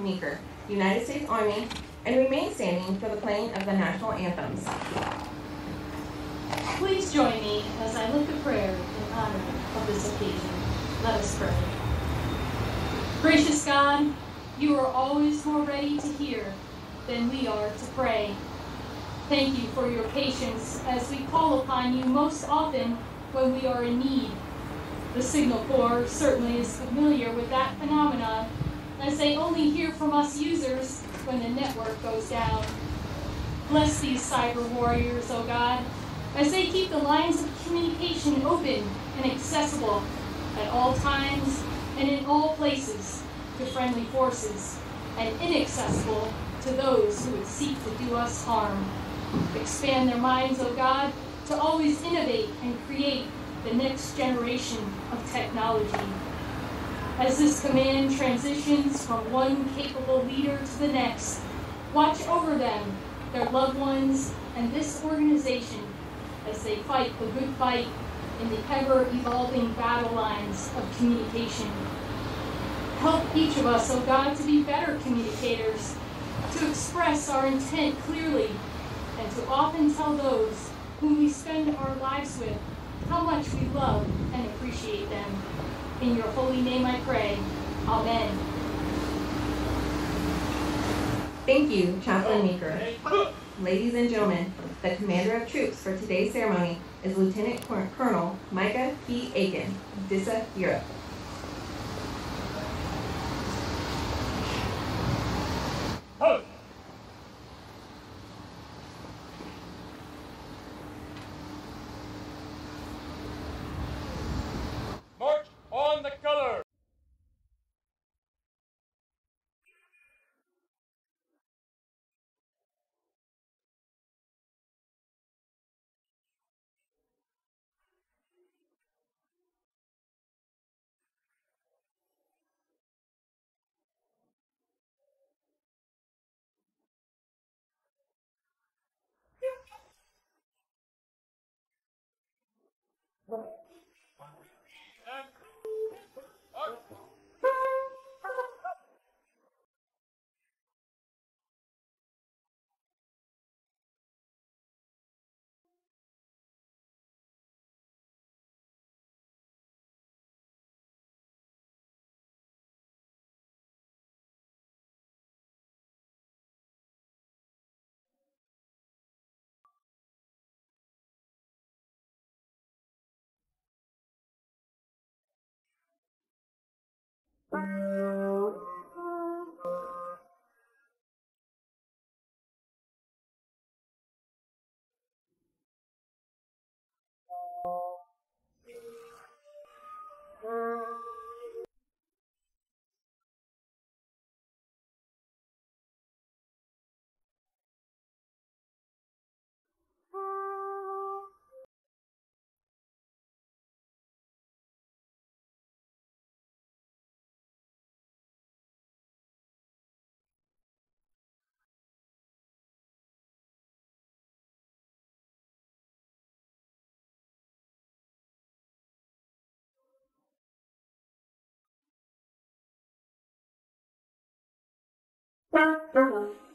Meeker, United States Army, and remain standing for the playing of the national anthems. Please join me as I lift a prayer in honor of this occasion. Let us pray. Gracious God, you are always more ready to hear than we are to pray. Thank you for your patience as we call upon you most often when we are in need. The Signal Corps certainly is familiar with that phenomenon, as they only hear from us users when the network goes down. Bless these cyber warriors, O oh God, as they keep the lines of communication open and accessible at all times and in all places to friendly forces, and inaccessible to those who would seek to do us harm. Expand their minds, O oh God, to always innovate and create the next generation of technology. As this command transitions from one capable leader to the next, watch over them, their loved ones, and this organization as they fight the good fight in the ever evolving battle lines of communication. Help each of us, oh God, to be better communicators, to express our intent clearly, and to often tell those whom we spend our lives with how much we love and appreciate them. In your holy name I pray. Amen. Thank you, Chaplain Meeker. Ladies and gentlemen, the commander of troops for today's ceremony is Lieutenant Colonel Micah P. Aiken, DISA Europe. Look Bye. Thank you.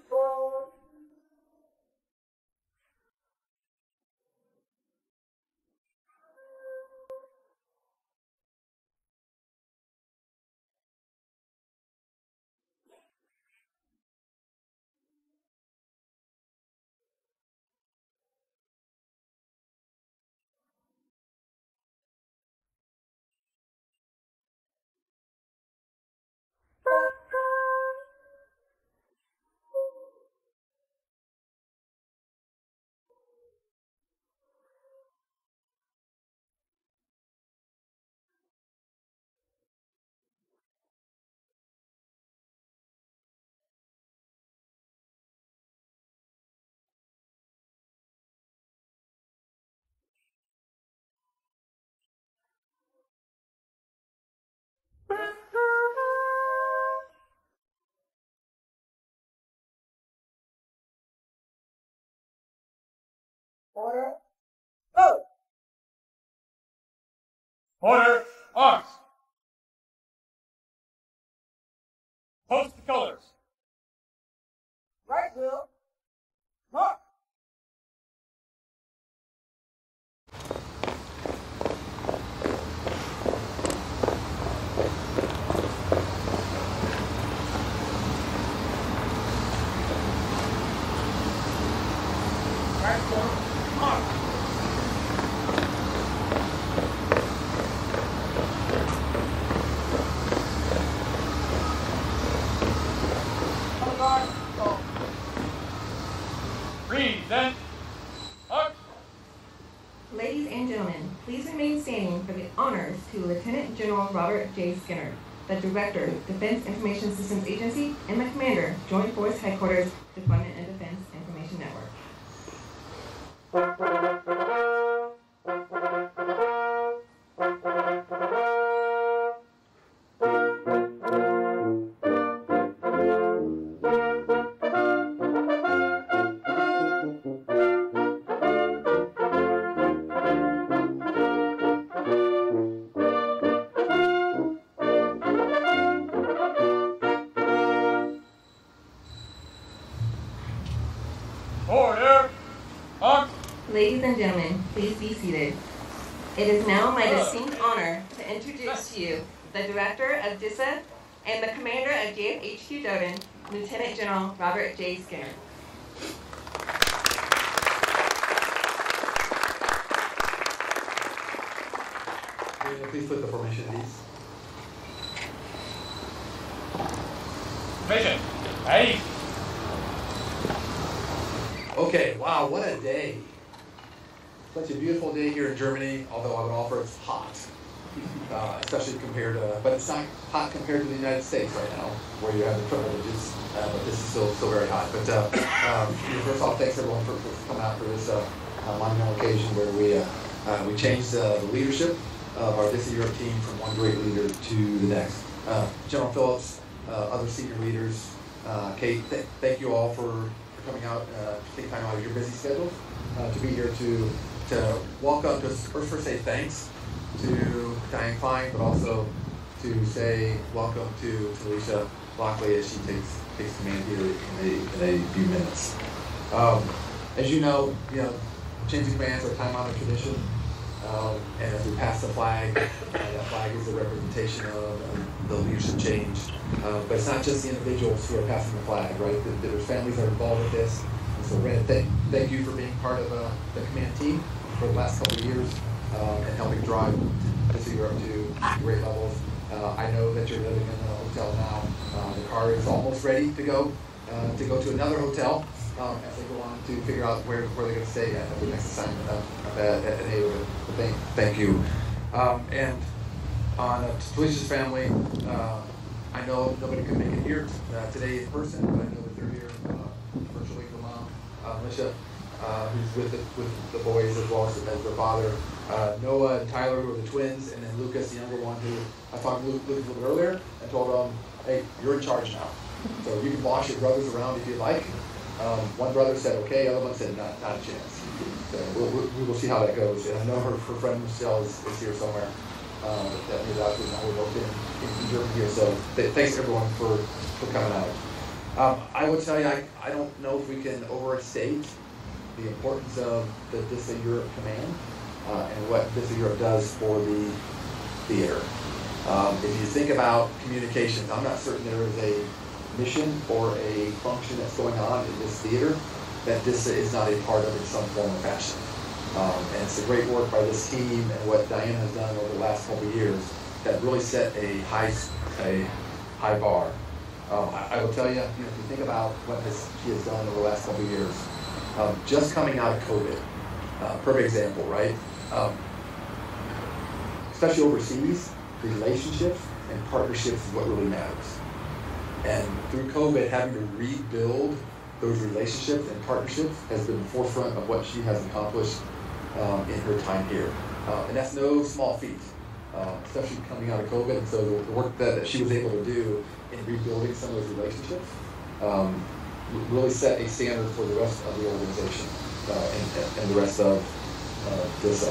Order. Go. Order. Arms. Post the colors. Right, Will. Mark. Right, Will. Mark. Color guard, go. Present. Mark. Ladies and gentlemen, please remain standing for the honors to Lieutenant General Robert J. Skinner, the Director, Defense Information Systems Agency, and the Commander, Joint Force Headquarters, Deployment and Defense Information Network. Ladies and gentlemen, please be seated. It is now my oh. distinct honor to introduce to you the Director of DISA and the Commander of JFHQ DODIN, Lieutenant General Robert J. Skinner. Please put the formation at ease. Mission. Hey. Okay, wow, what a day. Such a beautiful day here in Germany, although I would offer it's hot. Uh, especially compared to, but it's not hot compared to the United States right now, where you have the privileges. Uh, but this is still still very hot. But uh, um, first off, thanks everyone for, for coming out for this uh, uh, monumental occasion where we uh, we changed the leadership of our DISA Europe team from one great leader to the next. General Phillips, other senior leaders, Kate, th- thank you all for, coming out, uh, taking time out of your busy schedules uh, to be here to to welcome, to first first say thanks to Diane Klein, but also to say welcome to Talisha Lockley as she takes takes command here in a, in a few minutes. Um, as you know, you know, changing commands are time honored tradition. Um, and as we pass the flag, uh, that flag is a representation of, of the leadership change. Uh, but it's not just the individuals who are passing the flag, right? The, there's families that are involved with this. So, Red, thank, thank you for being part of uh, the command team for the last couple of years um, and helping drive this year up to great levels. Uh, I know that you're living in a hotel now. Uh, the car is almost ready to go uh, to go to another hotel um, as they go on to figure out where, where they're going to stay at the next assignment uh, at, at, at Hayward. Thank, thank you. Um, and on uh, Talisha's family, uh, I know nobody could make it here uh, today in person, but I know that they're here uh, virtually for mom, uh, Talisha, uh, who's with the, with the boys as well as, as their father. Uh, Noah and Tyler, who are the twins, and then Lucas, the younger one, who I talked to Luke, Luke a little bit earlier and told him, hey, you're in charge now. So you can boss your brothers around if you like. Um, one brother said okay, other one said not, not a chance. So we'll, we'll, we will see how that goes. And I know her, her friend Michelle is, is here somewhere. Um, out there now. We're both in, in Germany here. So th- thanks everyone for, for coming out. Um, I will tell you, I, I don't know if we can overstate the importance of the DISA Europe command uh, and what DISA Europe does for the theater. Um, if you think about communications, I'm not certain there is a mission or a function that's going on in this theater that DISA is not a part of in some form or fashion. Um, and it's the great work by this team and what Diane has done over the last couple of years that really set a high, a high bar. Um, I, I will tell you, you know, if you think about what she has done over the last couple of years, um, just coming out of COVID, uh, perfect example, right? Um, especially overseas, relationships and partnerships is what really matters. And through COVID, having to rebuild those relationships and partnerships has been the forefront of what she has accomplished um, in her time here. Uh, and that's no small feat, uh, especially coming out of COVID. And so the, the work that, that she was able to do in rebuilding some of those relationships um, really set a standard for the rest of the organization uh, and, and the rest of uh, this.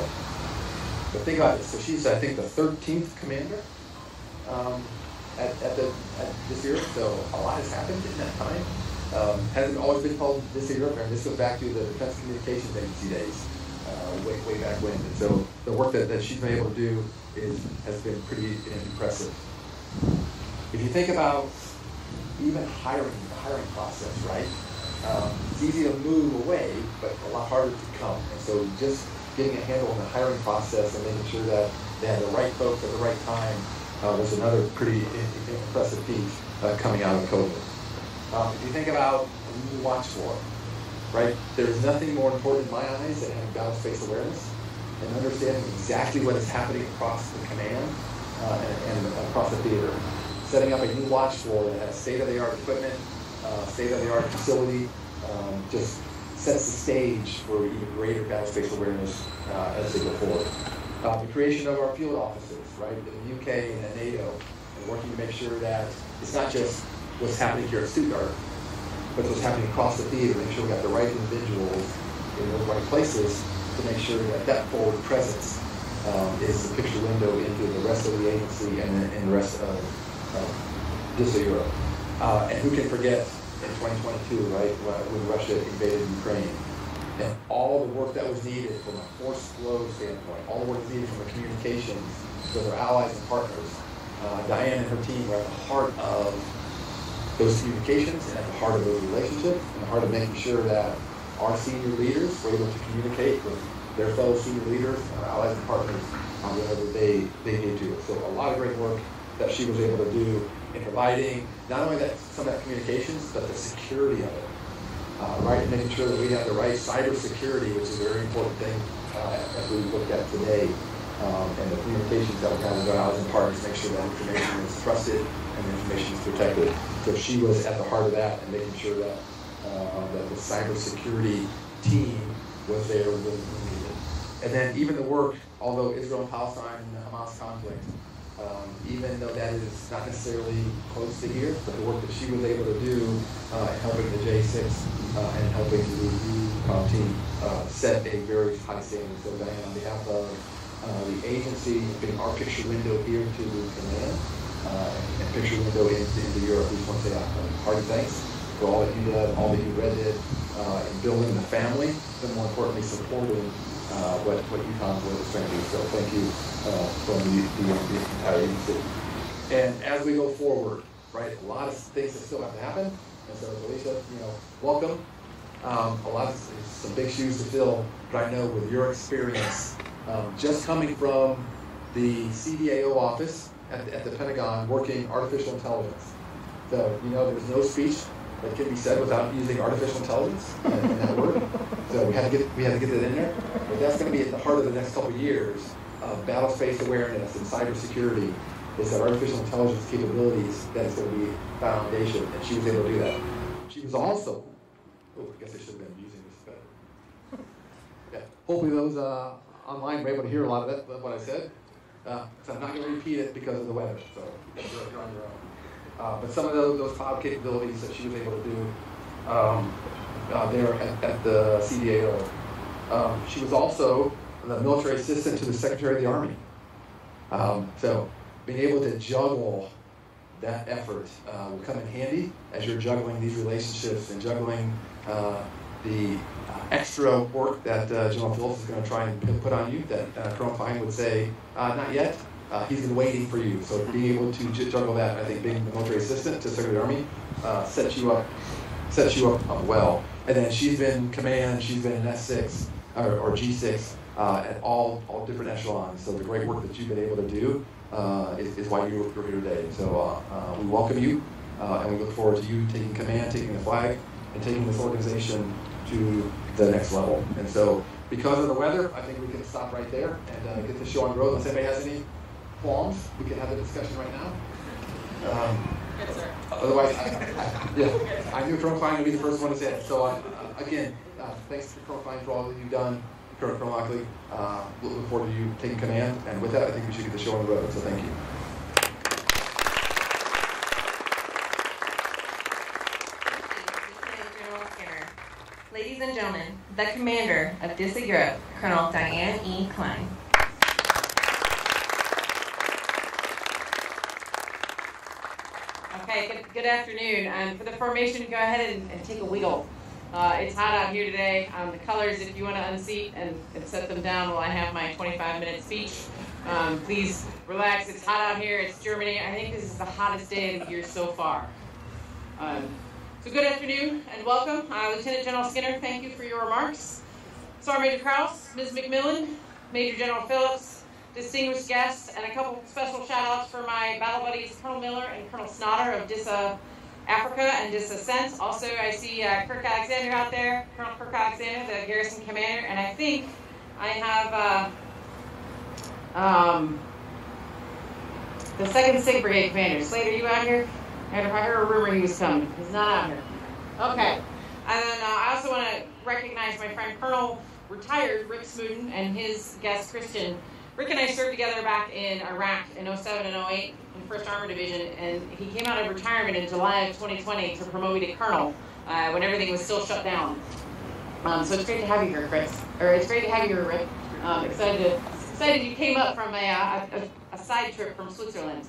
But think about it. So she's, I think, the 13th commander um, at, at the at DISA Europe, so a lot has happened in that time. Um, hasn't always been called DISA Europe, and this goes back to the Defense Communications Agency days, uh, way, way back when. And so the work that, that she's been able to do is has been pretty impressive. If you think about even hiring, the hiring process, right? Um, it's easy to move away, but a lot harder to come. And so just getting a handle on the hiring process and making sure that they have the right folks at the right time uh, was another pretty impressive piece uh, coming out of COVID. Um, if you think about who you watch for, right? There's nothing more important in my eyes than having battle space awareness and understanding exactly what is happening across the command uh, and, and, across the theater. Setting up a new watch floor that has state-of-the-art equipment, uh, state-of-the-art facility, um, just sets the stage for even greater battle space awareness uh, as they go forward. Uh, the creation of our field offices, right, in the UK and NATO, and working to make sure that it's not just what's happening here at Stuttgart, but what's happening across the theater, make sure we got the right individuals in the right places to make sure that that forward presence um, is the picture window into the rest of the agency and the, and the rest of, DISA Europe. Uh, and who can forget in 2022, right, when Russia invaded Ukraine, and all the work that was needed from a force flow standpoint, all the work needed from the communications with our allies and partners. Uh, Diane and her team were at the heart of those communications and at the heart of those relationships and the heart of making sure that our senior leaders were able to communicate with their fellow senior leaders our allies and partners on whatever they, they need to. So a lot of great work that she was able to do in providing not only that some of that communications, but the security of it. Uh, right, making sure that we have the right cyber security, which is a very important thing uh, as we look at today, um, and the communications that we have with our and partners, make sure that information is trusted and the information is protected. So she was at the heart of that and making sure that, uh, that the cybersecurity team was there when needed. And then even the work, although Israel and Palestine and the Hamas conflict, um, even though that is not necessarily close to here, but the work that she was able to do uh, helping the J6 uh, and helping the EU team uh, set a very high standard. So Diane, on behalf of uh, the agency, being our picture window here to command, uh, and picture window into, into Europe. We just want to say a hearty thanks for all that you did, all that you read did uh, in building the family, but more importantly, supporting uh, what, what EUCOM was trying to do. So thank you uh, from the, the, the entire agency. And as we go forward, right, a lot of things that still have to happen. And so, Talisha, you know, welcome. Um, a lot of some big shoes to fill, but I know with your experience, um, just coming from the CDAO office, at the, at the Pentagon working artificial intelligence. So, you know, there's no speech that can be said without using artificial intelligence in, in that word. So we had to get we had to get that in there. But that's going to be at the heart of the next couple of years of battle space awareness and cybersecurity. Is that artificial intelligence capabilities that is going to be foundation, and she was able to do that. She was also, oh, I guess I should have been using this better. Yeah, hopefully those uh, online were able to hear a lot of it, what I said. Uh, so I'm not going to repeat it because of the weather, so you're on your own. Uh, but some of those, those cloud capabilities that she was able to do um, uh, there at, at, the CDAO. Um, she was also the military assistant to the Secretary of the Army. Um, so being able to juggle that effort uh, will come in handy as you're juggling these relationships and juggling uh, the uh, extra work that uh, General Phillips is going to try and put on you that uh, Colonel Klein would say, uh, not yet. Uh, he's been waiting for you. So being able to juggle that, I think being the military assistant to Secretary of the Army uh, sets you up sets you up, up, well. And then she's been command, she's been in S6 or, or G6 uh, at all all different echelons. So the great work that you've been able to do is, is, why you're, here today. So we welcome you, and we look forward to you taking command, taking the flag, and taking this organization to the next level. And so, because of the weather, I think we can stop right there and uh, get the show on the road. Unless anybody has any qualms, we can have the discussion right now. Um, Otherwise, I, I, yeah, I knew Colonel Klein would be the first one to say it. So, uh, again, uh, thanks to Colonel Klein for all that you've done. Colonel, Colonel Lockley, uh, looking forward to you taking command. And with that, I think we should get the show on the road. So, thank you. Ladies and gentlemen, the commander of DISA Europe, Colonel Diane E. Klein. Good, good afternoon. Um, for the formation, go ahead and, and take a wiggle. Uh, it's hot out here today. Um, the colors, if you want to unseat and, and set them down while I have my 25 minute speech, um, please relax. It's hot out here. It's Germany. I think this is the hottest day of the year so far. Um, so good afternoon and welcome. Uh, Lieutenant General Skinner, thank you for your remarks. Sergeant Major Kraus, Ms. McMillan, Major General Phillips, distinguished guests, and a couple special shout outs for my battle buddies, Colonel Miller and Colonel Snotter of DISA Africa and DISA Sense. Also, I see uh, Kirk Alexander out there, Colonel Kirk Alexander, the garrison commander, and I think I have uh, um, the 2nd SIG Brigade commander. Slater, are you out here? I heard a rumor he was coming. He's not out here. Okay. And then uh, I also want to recognize my friend Colonel retired Rick Smoodin and his guest Christian. Rick and I served together back in Iraq in 07 and 08 in the 1st Armor Division, and he came out of retirement in July of 2020 to promote me to colonel uh, when everything was still shut down. Um, so it's great to have you here, Chris. Or it's great to have you here, Rick. Um, excited to, excited you came up from a, a, a, side trip from Switzerland.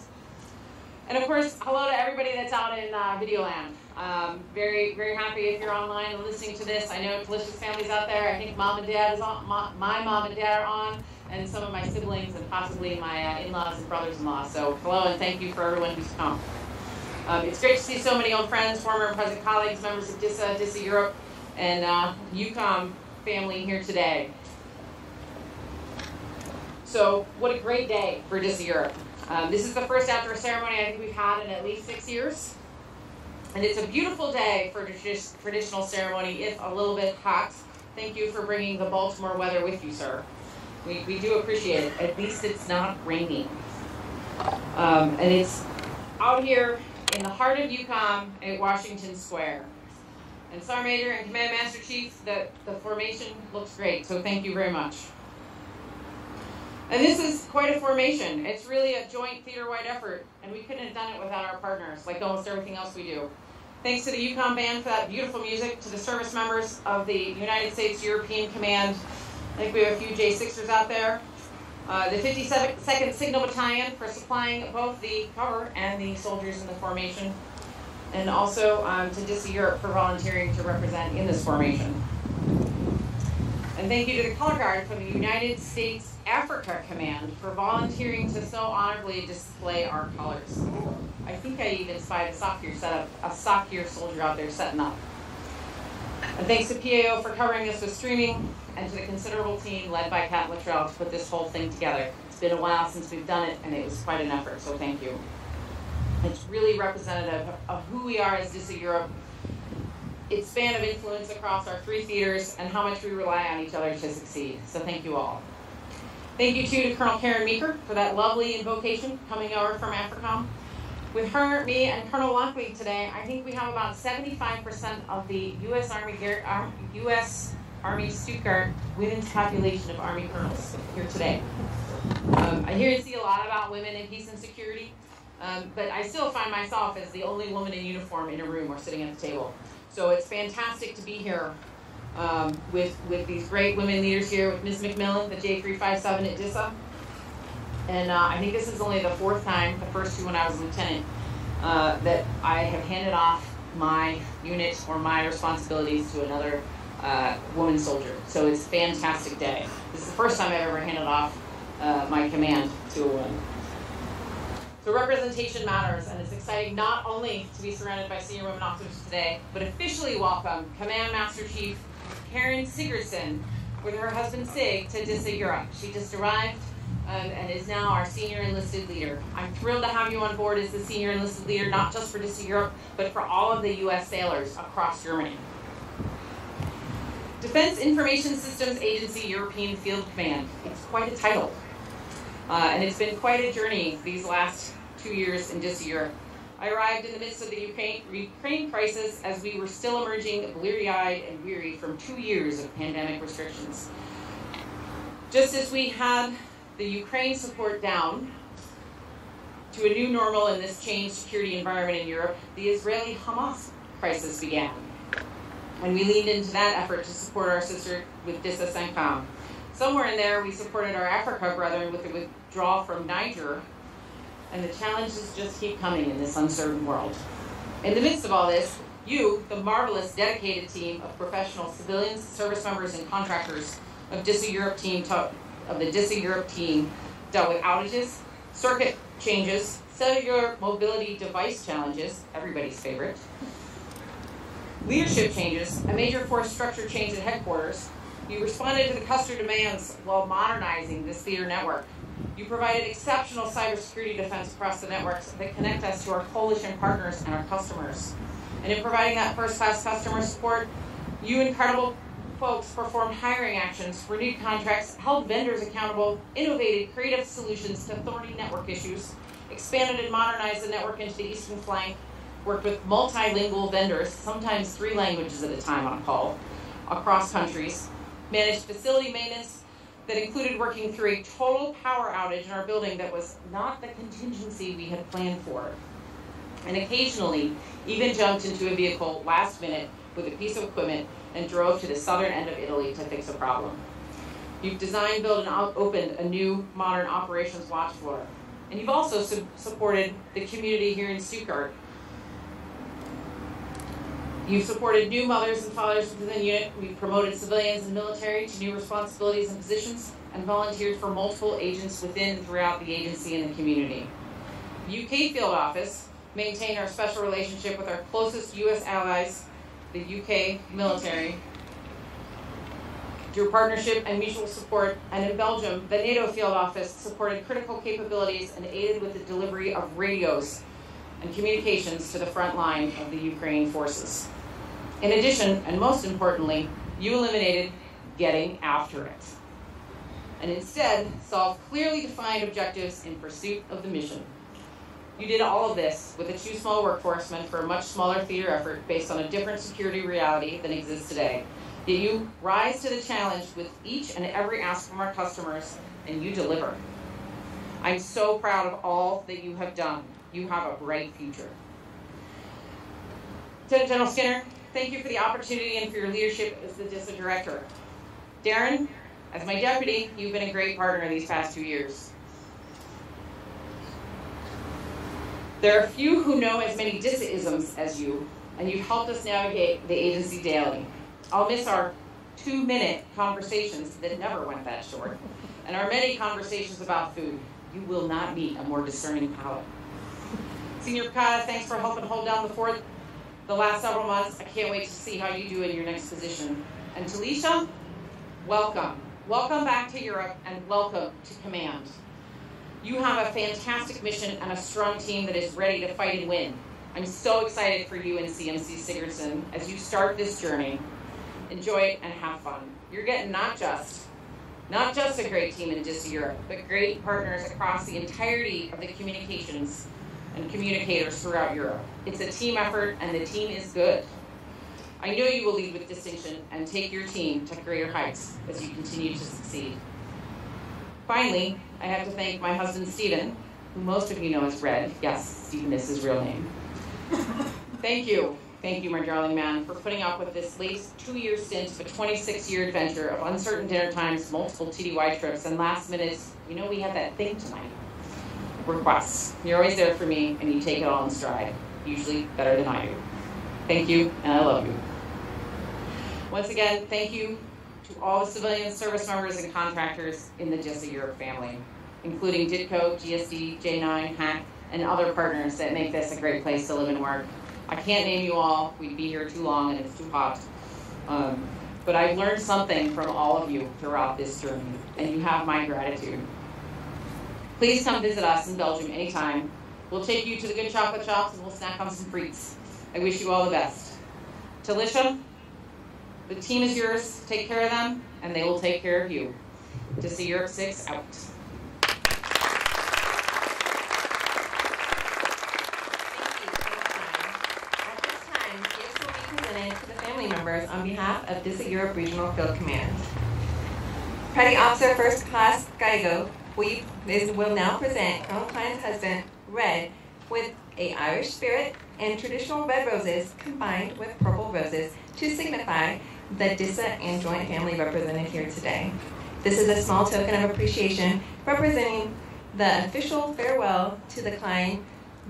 And of course, hello to everybody that's out in uh, Videoland. Um, very, very happy if you're online and listening to this. I know delicious families out there. I think mom and dad is on. My, my mom and dad are on, and some of my siblings and possibly my uh, in-laws and brothers-in-law. So hello and thank you for everyone who's come. Um, it's great to see so many old friends, former and present colleagues, members of DISA, DISA Europe, and uh, EUCOM family here today. So what a great day for DISA Europe. Um, this is the first outdoor ceremony I think we've had in at least six years. And it's a beautiful day for traditional ceremony, if a little bit hot. Thank you for bringing the Baltimore weather with you, sir. We, we do appreciate it. At least it's not raining. Um, and it's out here in the heart of EUCOM at Washington Square. And Sergeant Major and Command Master Chief, the, the formation looks great, so thank you very much. And this is quite a formation. It's really a joint theater-wide effort, and we couldn't have done it without our partners, like almost everything else we do. Thanks to the EUCOM Band for that beautiful music, to the service members of the United States European Command. I think we have a few J6ers out there. Uh, the 52nd Signal Battalion for supplying both the cover and the soldiers in the formation. And also um, to DISA Europe for volunteering to represent in this formation. And thank you to the Color Guard from the United States Africa Command for volunteering to so honorably display our colors. I think I even spied a SOCEUR setup, a SOCEUR soldier out there setting up. And thanks to PAO for covering this with streaming, and to the considerable team led by Kat Luttrell to put this whole thing together. It's been a while since we've done it, and it was quite an effort, so thank you. It's really representative of who we are as DISA Europe, its span of influence across our three theaters, and how much we rely on each other to succeed. So thank you all. Thank you too to Colonel Karen Meeker for that lovely invocation coming over from AFRICOM. With her, me, and Colonel Lockley today, I think we have about 75% of the U.S. Army, U.S. Army Stuttgart women's population of Army colonels here today. Um, I hear and see a lot about women in peace and security, um, but I still find myself as the only woman in uniform in a room or sitting at the table. So it's fantastic to be here um, with, with these great women leaders here, with Ms. McMillan, the J357 at DISA. And uh, I think this is only the fourth time, the first two when I was a lieutenant, uh, that I have handed off my unit or my responsibilities to another uh, woman soldier. So it's a fantastic day. This is the first time I've ever handed off uh, my command to a woman. So representation matters, and it's exciting not only to be surrounded by senior women officers today, but officially welcome Command Master Chief Karen Sigurdsson with her husband Sig to DISA Europe. She just arrived um, and is now our senior enlisted leader. I'm thrilled to have you on board as the senior enlisted leader, not just for DISA Europe, but for all of the U.S. sailors across Germany. Defense Information Systems Agency European Field Command. It's quite a title. Uh, and it's been quite a journey these last two years in DISA Europe. I arrived in the midst of the Ukraine, Ukraine crisis as we were still emerging bleary eyed and weary from two years of pandemic restrictions. Just as we had the Ukraine support down to a new normal in this changed security environment in Europe, the Israeli Hamas crisis began. And we leaned into that effort to support our sister with DISA Somewhere in there, we supported our Africa brethren with the withdrawal from Niger. and the challenges just keep coming in this uncertain world. In the midst of all this, you, the marvelous, dedicated team of professional civilians, service members, and contractors of DISA Europe team of the DISA Europe team dealt with outages, circuit changes, cellular mobility device challenges, everybody's favorite, leadership changes, a major force structure change at headquarters. You responded to the customer demands while modernizing this theater network. You provided exceptional cybersecurity defense across the networks that connect us to our coalition partners and our customers. And in providing that first class customer support, you incredible folks performed hiring actions, renewed contracts, held vendors accountable, innovated creative solutions to thorny network issues, expanded and modernized the network into the eastern flank, worked with multilingual vendors, sometimes three languages at a time on call, across countries, managed facility maintenance that included working through a total power outage in our building that was not the contingency we had planned for. And occasionally, even jumped into a vehicle last minute with a piece of equipment and drove to the southern end of Italy to fix a problem. You've designed, built, and opened a new modern operations watch floor. And you've also su- supported the community here in Stuttgart You've supported new mothers and fathers within the unit. We've promoted civilians and military to new responsibilities and positions and volunteered for multiple agents within and throughout the agency and the community. UK field office maintained our special relationship with our closest U.S. allies, the UK military, through partnership and mutual support, and in Belgium, the NATO field office supported critical capabilities and aided with the delivery of radios and communications to the front line of the Ukraine forces. In addition, and most importantly, you eliminated getting after it and instead solved clearly defined objectives in pursuit of the mission. You did all of this with a too small workforce meant for a much smaller theater effort based on a different security reality than exists today. Yet you rise to the challenge with each and every ask from our customers, and you deliver. I'm so proud of all that you have done. You have a bright future. General Skinner, Thank you for the opportunity and for your leadership as the DISA director. Darren, as my deputy, you've been a great partner these past two years. There are few who know as many DISA-isms as you, and you've helped us navigate the agency daily. I'll miss our two-minute conversations that never went that short, and our many conversations about food. You will not meet a more discerning palate. Senior Picada, thanks for helping hold down the fort the last several months. I can't wait to see how you do in your next position. And Talisha, welcome. Welcome back to Europe and welcome to command. You have a fantastic mission and a strong team that is ready to fight and win. I'm so excited for you and CMC Sigurdsson as you start this journey. Enjoy it and have fun. You're getting not just not just a great team in DISA Europe, but great partners across the entirety of the communications and communicators throughout Europe. It's a team effort, and the team is good. I know you will lead with distinction and take your team to greater heights as you continue to succeed. Finally, I have to thank my husband, Stephen, who most of you know as Red. Yes, Stephen is his real name. thank you. Thank you, my darling man, for putting up with this late two year stint of a 26 year adventure of uncertain dinner times, multiple TDY trips, and last minutes, you know, we had that thing tonight requests. You're always there for me, and you take it all in stride, usually better than I do. Thank you, and I love you. Once again, thank you to all the civilian service members and contractors in the DISA Europe family, including DITCO, GSD, J9, HAC, and other partners that make this a great place to live and work. I can't name you all, we'd be here too long and it's too hot. Um, but I've learned something from all of you throughout this journey, and you have my gratitude. Please come visit us in Belgium anytime. We'll take you to the good chocolate shops and we'll snack on some frites. I wish you all the best. Talisha, the team is yours. Take care of them, and they will take care of you. DISA Europe 6 out. to the family members on behalf of DISA Europe Regional Field Command. Petty Officer First Class Geigo we will now present Colonel Klein's husband, Red, with a Irish spirit and traditional red roses combined with purple roses to signify the DISA and joint family represented here today. This is a small token of appreciation representing the official farewell to the Klein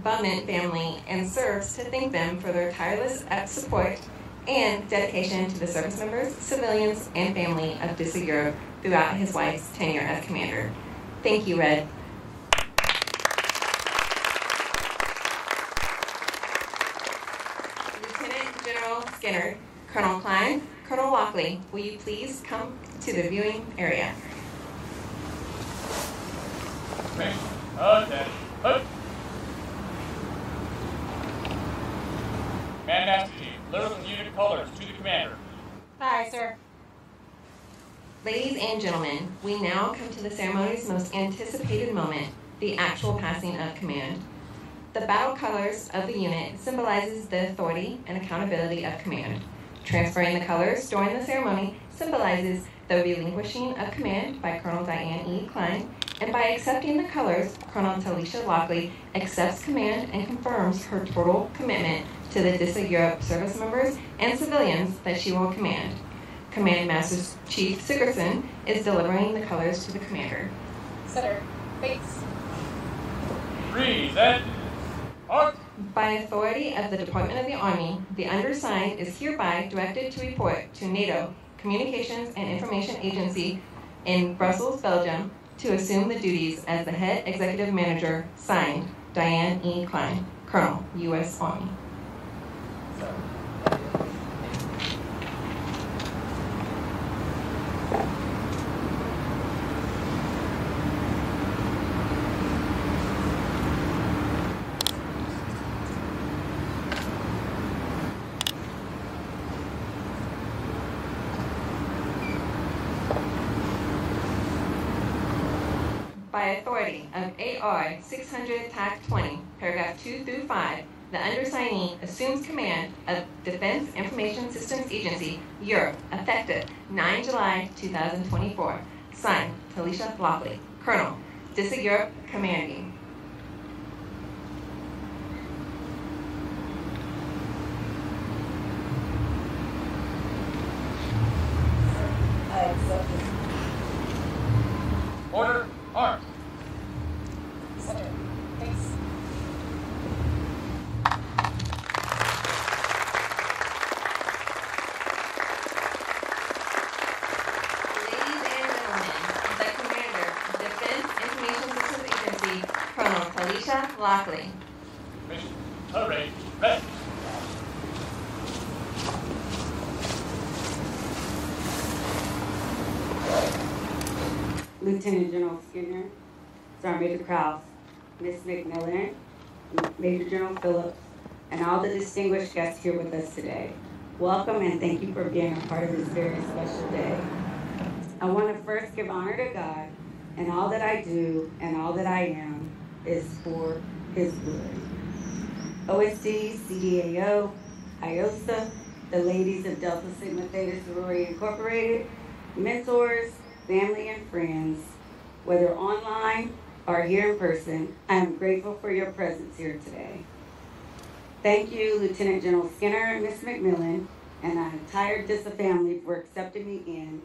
Bumment family and serves to thank them for their tireless support and dedication to the service members, civilians, and family of DISA Europe throughout his wife's tenure as commander. Thank you, Red. Lieutenant General Skinner, Colonel Klein, Colonel Lockley, will you please come to the viewing area? Attention. Hut. Man Master Chief, deliver the unit colors to the commander. Hi, sir. Ladies and gentlemen, we now come to the ceremony's most anticipated moment, the actual passing of command. The battle colors of the unit symbolizes the authority and accountability of command. Transferring the colors during the ceremony symbolizes the relinquishing of command by Colonel Diane E. Klein, and by accepting the colors, Colonel Talisha Lockley accepts command and confirms her total commitment to the DISA Europe service members and civilians that she will command. Command Master Chief Sigurdsson is delivering the colors to the commander. Center. Face. Freeze and arc. By authority of the Department of the Army, the undersigned is hereby directed to report to NATO Communications and Information Agency in Brussels, Belgium, to assume the duties as the head executive manager, signed Diane E. Klein, Colonel, U.S. Army. By authority of AR 600 TAC 20, paragraph 2 through 5, the undersignee assumes command of Defense Information Systems Agency, Europe, effective 9 July 2024. Signed, Talisha Lockley, Colonel, DISA Europe Commanding. I accept it. Order. Arc. Center. Face. Ladies and gentlemen, the Commander, Defense Information Systems Agency, Colonel Talisha Lockley. Mission. Array. Ready. Lieutenant General Skinner, Sergeant Major Kraus, Miss McMillan, Major General Phillips, and all the distinguished guests here with us today. Welcome and thank you for being a part of this very special day. I want to first give honor to God, and all that I do and all that I am is for His glory. OSD, CDAO, IOSA, the ladies of Delta Sigma Theta Sorority Incorporated, mentors, family, and friends, whether online or here in person, I am grateful for your presence here today. Thank you, Lieutenant General Skinner Miss McMillan, and our entire DISA family for accepting me in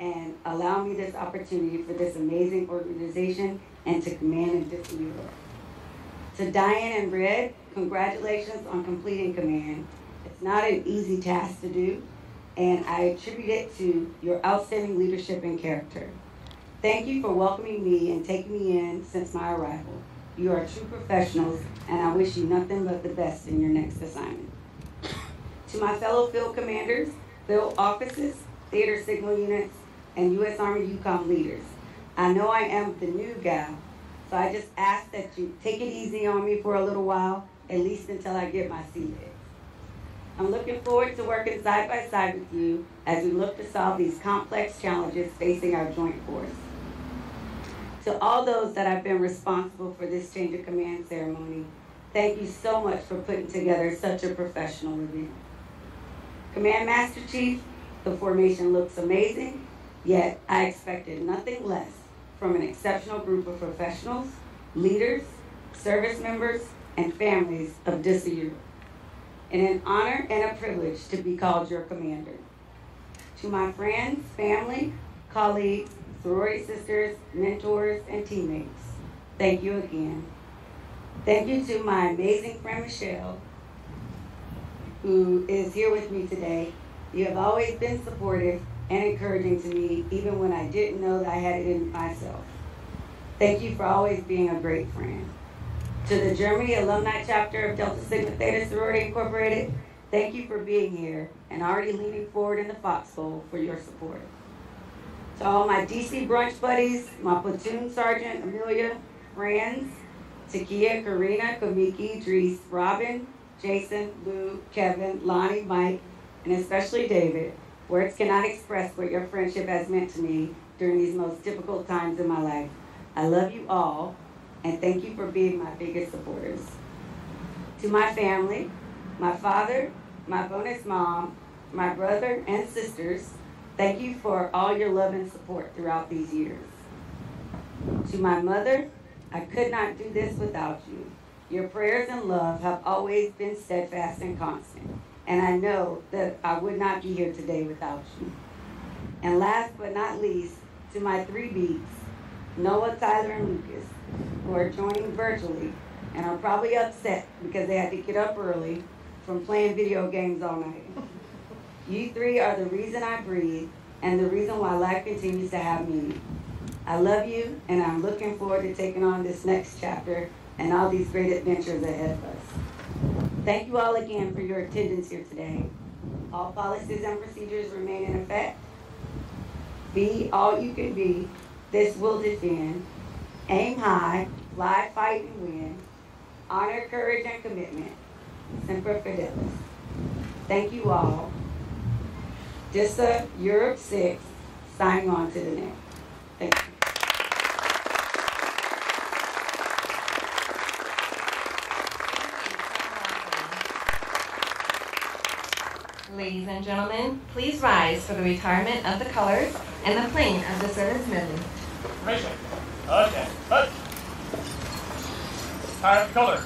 and allowing me this opportunity for this amazing organization and to command in DISA Europe. To Diane and Red, congratulations on completing command. It's not an easy task to do, and I attribute it to your outstanding leadership and character. Thank you for welcoming me and taking me in since my arrival. You are true professionals, and I wish you nothing but the best in your next assignment. To my fellow field commanders, field offices, theater signal units, and U.S. Army EUCOM leaders, I know I am the new gal, so I just ask that you take it easy on me for a little while, at least until I get my legs. I'm looking forward to working side by side with you as we look to solve these complex challenges facing our joint force. To all those that have been responsible for this change of command ceremony, thank you so much for putting together such a professional event. Command Master Chief, the formation looks amazing, yet I expected nothing less from an exceptional group of professionals, leaders, service members, and families of DISA and an honor and a privilege to be called your commander. To my friends, family, colleagues, sorority sisters, mentors, and teammates, thank you again. Thank you to my amazing friend Michelle, who is here with me today. You have always been supportive and encouraging to me, even when I didn't know that I had it in myself. Thank you for always being a great friend. To the Germany Alumni Chapter of Delta Sigma Theta Sorority Incorporated, thank you for being here and already leaning forward in the foxhole for your support. To all my DC brunch buddies, my platoon sergeant Amelia, friends, Takia, Karina, Kamiki, Dries, Robin, Jason, Lou, Kevin, Lonnie, Mike, and especially David, words cannot express what your friendship has meant to me during these most difficult times in my life. I love you all, and thank you for being my biggest supporters. To my family, my father, my bonus mom, my brother, and sisters, thank you for all your love and support throughout these years. To my mother, I could not do this without you. Your prayers and love have always been steadfast and constant, and I know that I would not be here today without you. And last but not least, to my three beats, Noah, Tyler, and Lucas, who are joining virtually and are probably upset because they had to get up early from playing video games all night. You three are the reason I breathe and the reason why life continues to have meaning. I love you, and I'm looking forward to taking on this next chapter and all these great adventures ahead of us. Thank you all again for your attendance here today. All policies and procedures remain in effect. Be all you can be. This will defend. Aim high, fly, fight, and win. Honor, courage, and commitment. Semper Fidelis. Thank you all. DISA Europe 6, signing on to the next. Thank you. Ladies and gentlemen, please rise for the retirement of the colors and the playing of the service medley. Formation. Okay. Hut. Time color.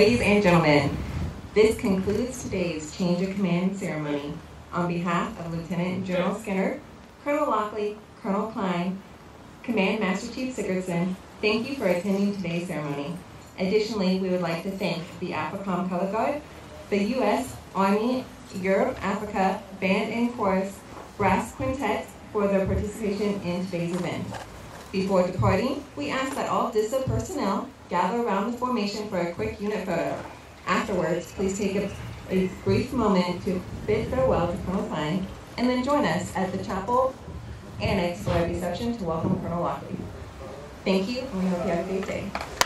Ladies and gentlemen, this concludes today's change of command ceremony. On behalf of Lieutenant General Skinner, Colonel Lockley, Colonel Klein, Command Master Chief Sigurdsson, thank you for attending today's ceremony. Additionally, we would like to thank the AFRICOM Color Guard, the U.S. Army Europe Africa Band and Chorus Brass Quintet for their participation in today's event. Before departing, we ask that all DISA personnel gather around the formation for a quick unit photo. Afterwards, please take a, a brief moment to bid farewell to Colonel Klein and then join us at the chapel annex for a reception to welcome Colonel Lockley. Thank you, and we hope you have a great day.